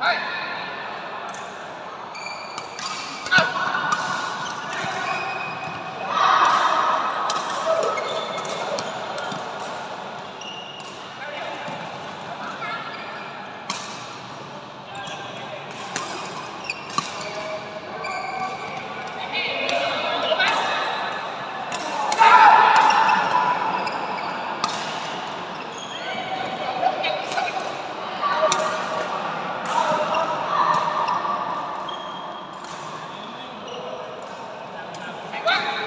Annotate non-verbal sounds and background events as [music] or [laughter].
は。What? [laughs]